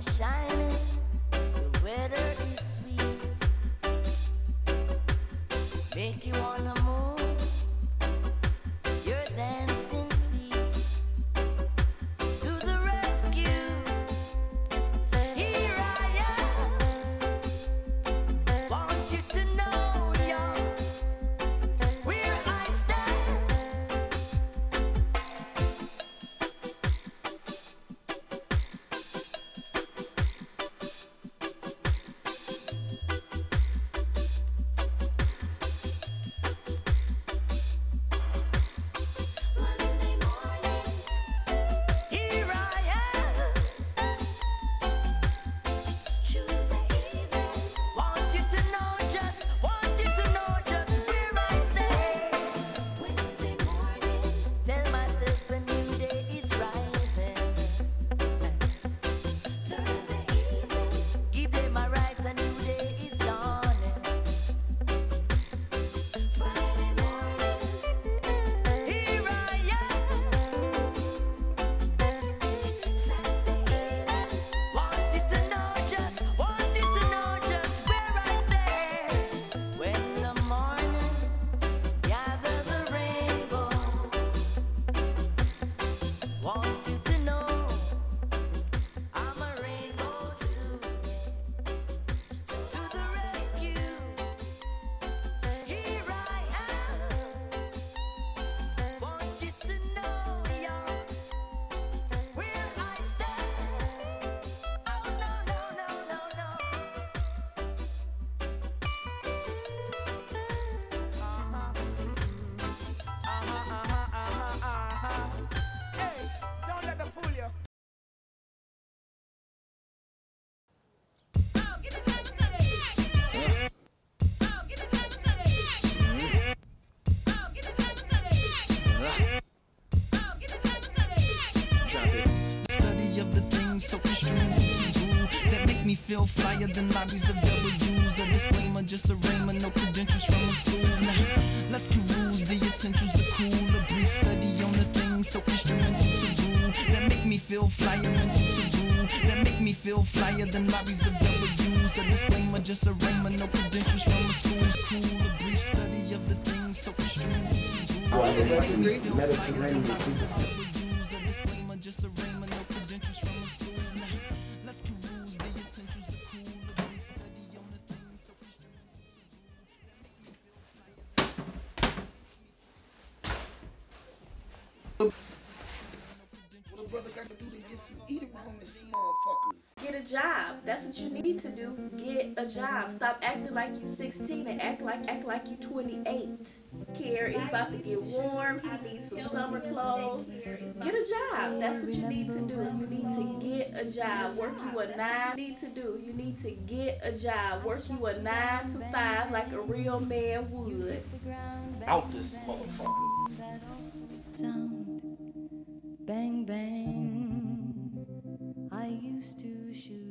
shining, the weather Want me feel flyer than lobbies of W's. A disclaimer, just a rhema, no credentials from a school. Now, let's peruse the essentials of cool. A brief study on the things so instrumental to do that make me feel flyer mental to do that make me feel flyer than lobbies of W's. A disclaimer, just a rhema, no credentials from a school. Cool, a brief study of the things so instrumental to do that make me feel flyer than lobbies of W's. A disclaimer, just a rhema, brother got to do to get some eating from this motherfucker? Get a job. That's what you need to do. Get a job. Stop acting like you 16 and act like act like you 28. Here it's about to get warm. He needs some summer clothes. Get a job. That's what you need to do. You need to get a job. Work you a nine. Need to do. You need to get a job. Work you a nine to five like a real man would. Out this motherfucker. Bang, bang. I used to shoot